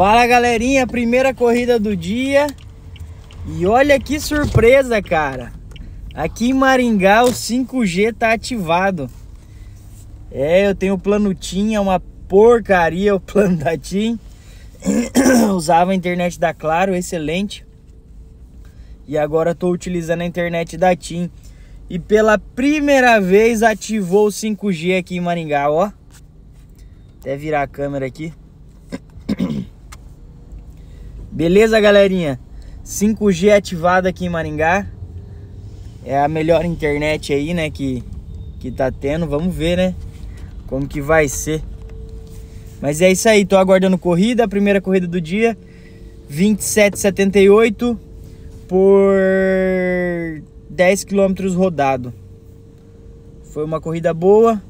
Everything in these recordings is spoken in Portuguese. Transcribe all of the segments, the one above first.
Fala galerinha, primeira corrida do dia. E olha que surpresa cara. Aqui em Maringá o 5G tá ativado. É, eu tenho o plano TIM, é uma porcaria o plano da TIM Usava a internet da Claro, excelente. E agora tô utilizando a internet da TIM E pela primeira vez ativou o 5G aqui em Maringá, ó. Até virar a câmera aqui Beleza, galerinha? 5G ativado aqui em Maringá. É a melhor internet aí, né, que, que tá tendo. Vamos ver, né, como que vai ser. Mas é isso aí, tô aguardando corrida, a primeira corrida do dia. 27,78 por 10 quilômetros rodado. Foi uma corrida boa,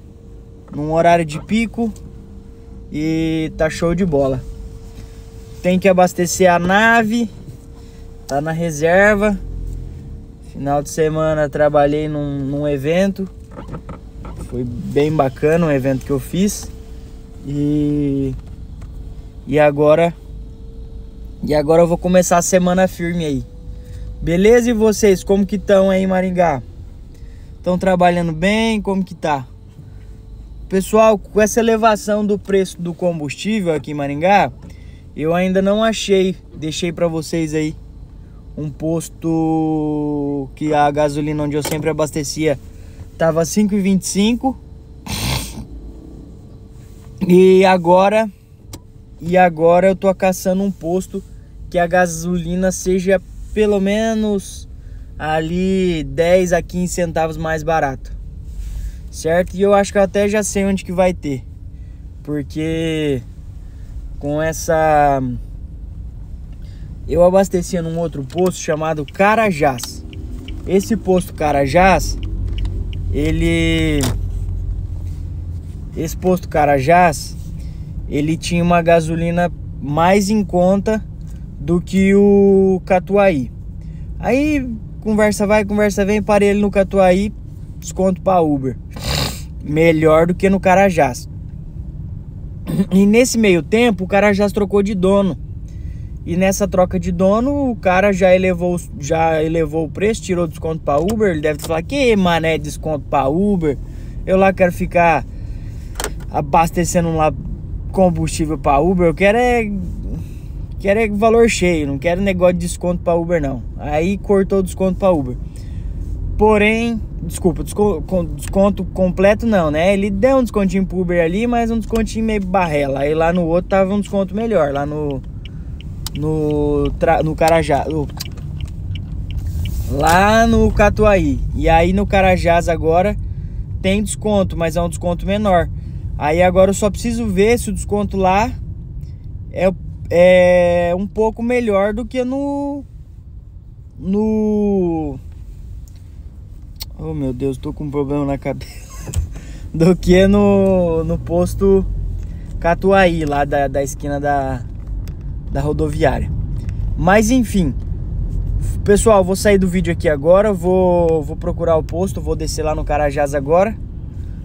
num horário de pico e tá show de bola. Tem que abastecer a nave. Tá na reserva. Final de semana trabalhei num, num evento. Foi bem bacana o evento que eu fiz. E e agora e agora eu vou começar a semana firme aí. Beleza? E vocês, como que estão aí Maringá? Estão trabalhando bem? Como que tá? Pessoal, com essa elevação do preço do combustível aqui em Maringá, eu ainda não achei, deixei para vocês aí um posto que a gasolina onde eu sempre abastecia tava 5,25 e agora e agora eu tô caçando um posto que a gasolina seja pelo menos ali 10 a 15 centavos mais barato. Certo? E eu acho que eu até já sei onde que vai ter. Porque com essa eu abastecia num outro posto chamado Carajás. Esse posto Carajás, ele esse posto Carajás, ele tinha uma gasolina mais em conta do que o Catuaí. Aí conversa vai, conversa vem, parei ele no Catuaí, desconto para Uber. Melhor do que no Carajás. E nesse meio tempo, o cara já trocou de dono. E nessa troca de dono, o cara já elevou, já elevou o preço, tirou desconto para Uber. Ele deve falar: "Que mané desconto para Uber? Eu lá quero ficar abastecendo lá combustível para Uber. Eu quero é quero é valor cheio, não quero negócio de desconto para Uber não". Aí cortou o desconto para Uber. Porém, Desculpa, desconto completo não, né? Ele deu um descontinho pro Uber ali, mas um descontinho meio barrela. Aí lá no outro tava um desconto melhor, lá no. No. No Carajá. Lá no Catuaí. E aí no Carajás agora tem desconto, mas é um desconto menor. Aí agora eu só preciso ver se o desconto lá é, é um pouco melhor do que no. No Oh meu Deus, tô com um problema na cabeça. Do que no, no posto Catuaí, lá da, da esquina da, da rodoviária. Mas enfim, pessoal, vou sair do vídeo aqui agora. Vou, vou procurar o posto, vou descer lá no Carajás agora.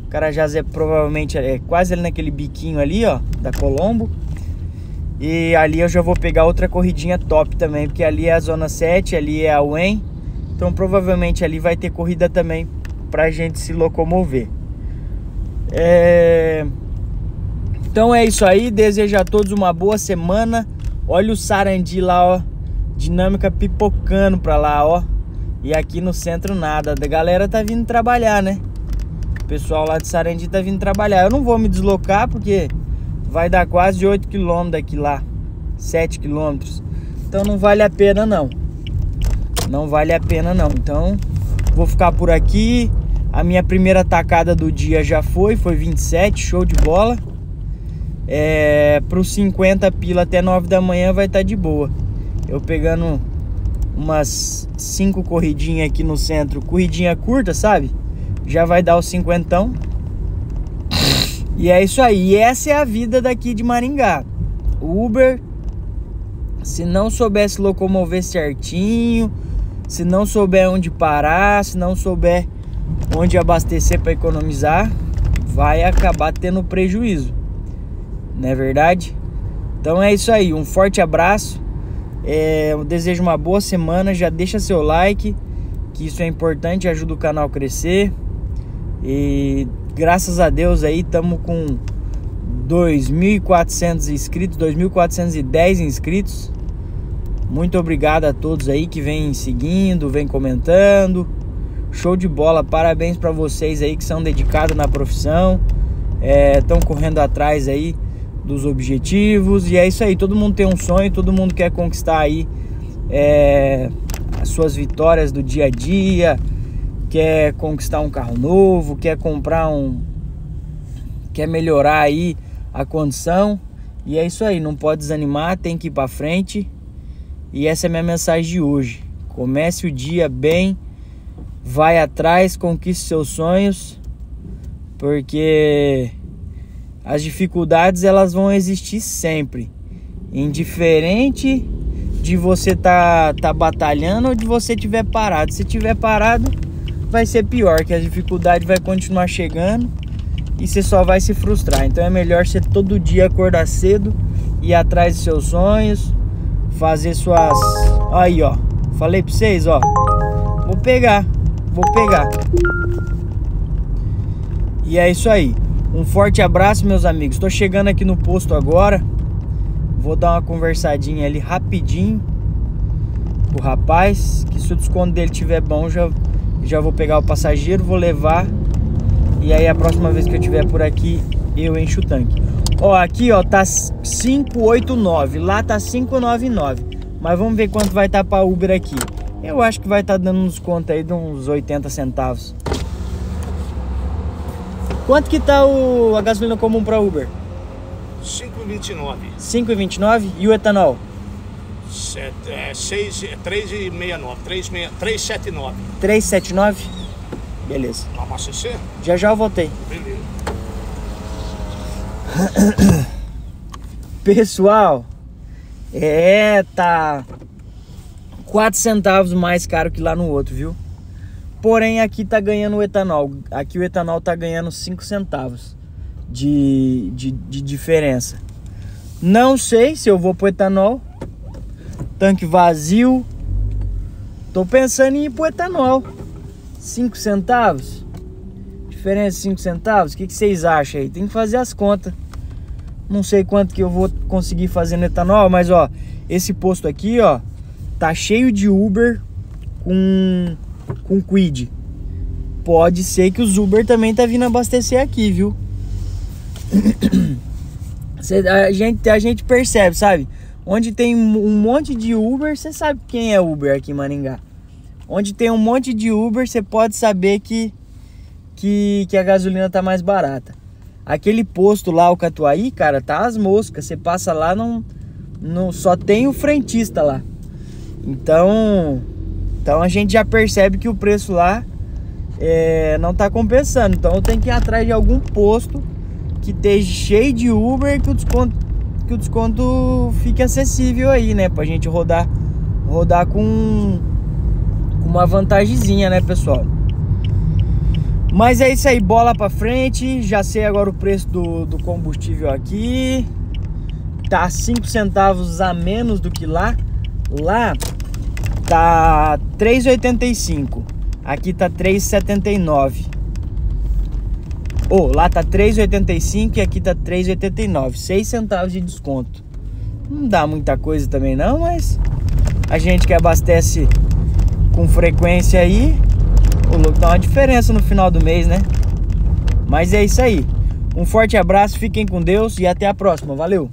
O Carajás é provavelmente é quase ali naquele biquinho ali, ó, da Colombo. E ali eu já vou pegar outra corridinha top também, porque ali é a zona 7, ali é a UEM. Então provavelmente ali vai ter corrida também pra gente se locomover. É... Então é isso aí, desejo a todos uma boa semana. Olha o Sarandi lá, ó. Dinâmica pipocando pra lá, ó. E aqui no centro nada. A galera tá vindo trabalhar, né? O pessoal lá de Sarandi tá vindo trabalhar. Eu não vou me deslocar porque vai dar quase 8 km daqui lá. 7 km. Então não vale a pena não não vale a pena não. Então, vou ficar por aqui. A minha primeira tacada do dia já foi, foi 27, show de bola. É, para os 50 pila até 9 da manhã vai estar tá de boa. Eu pegando umas 5 corridinhas aqui no centro, corridinha curta, sabe? Já vai dar os cinquentão. E é isso aí. E essa é a vida daqui de Maringá. Uber, se não soubesse locomover certinho, se não souber onde parar, se não souber onde abastecer para economizar, vai acabar tendo prejuízo. Não é verdade? Então é isso aí, um forte abraço. É, eu desejo uma boa semana. Já deixa seu like, que isso é importante, ajuda o canal a crescer. E graças a Deus aí estamos com 2.400 inscritos, 2.410 inscritos. Muito obrigado a todos aí que vem seguindo, vem comentando. Show de bola, parabéns para vocês aí que são dedicados na profissão, estão é, correndo atrás aí dos objetivos e é isso aí. Todo mundo tem um sonho, todo mundo quer conquistar aí é, as suas vitórias do dia a dia, quer conquistar um carro novo, quer comprar um, quer melhorar aí a condição e é isso aí. Não pode desanimar, tem que ir para frente e essa é a minha mensagem de hoje. Comece o dia bem, vai atrás, conquiste seus sonhos, porque as dificuldades elas vão existir sempre, indiferente de você tá, tá batalhando ou de você tiver parado. Se tiver parado, vai ser pior, que a dificuldade vai continuar chegando e você só vai se frustrar. Então é melhor você todo dia acordar cedo, ir atrás dos seus sonhos, fazer suas. Aí, ó. Falei pra vocês, ó. Vou pegar. Vou pegar. E é isso aí. Um forte abraço, meus amigos. Tô chegando aqui no posto agora. Vou dar uma conversadinha ali rapidinho com o rapaz. Que se o desconto dele tiver bom, já, já vou pegar o passageiro, vou levar. E aí a próxima vez que eu tiver por aqui, eu encho o tanque. Ó, aqui ó, tá 589, lá tá 599. Mas vamos ver quanto vai estar tá para Uber aqui. Eu acho que vai estar tá dando uns contos aí de uns 80 centavos. Quanto que tá o, a gasolina comum para Uber? 5,29. 5,29 e o etanol? 7, é, 6, 3,69. 379. 379? Beleza. Vamos abastecer? Já já eu voltei. Beleza. Pessoal, é, tá 4 centavos mais caro que lá no outro, viu? Porém, aqui tá ganhando o etanol. Aqui o etanol tá ganhando 5 centavos de, de, de diferença. Não sei se eu vou pro etanol. Tanque vazio. Tô pensando em ir pro etanol. 5 centavos. Diferença de 5 centavos. O que, que vocês acham aí? Tem que fazer as contas. Não sei quanto que eu vou conseguir fazer no etanol, mas ó, esse posto aqui, ó, tá cheio de Uber com com Quid. Pode ser que os Uber também tá vindo abastecer aqui, viu? a gente a gente percebe, sabe? Onde tem um monte de Uber, você sabe quem é Uber aqui em Maringá. Onde tem um monte de Uber, você pode saber que que, que a gasolina tá mais barata. Aquele posto lá, o Catuaí, cara, tá as moscas. Você passa lá, não, não só tem o frentista lá. Então, então a gente já percebe que o preço lá é, não tá compensando. Então eu tenho que ir atrás de algum posto que esteja cheio de Uber que o desconto, que o desconto fique acessível aí, né? Pra gente rodar, rodar com, uma vantagemzinha, né, pessoal? Mas é isso aí, bola pra frente. Já sei agora o preço do, do combustível aqui. Tá 5 centavos a menos do que lá. Lá tá 3,85. Aqui tá 3,79. Ou oh, lá tá 3,85 e aqui tá 3,89. 6 centavos de desconto. Não dá muita coisa também não, mas a gente que abastece com frequência aí dá uma diferença no final do mês, né? Mas é isso aí. Um forte abraço, fiquem com Deus e até a próxima. Valeu!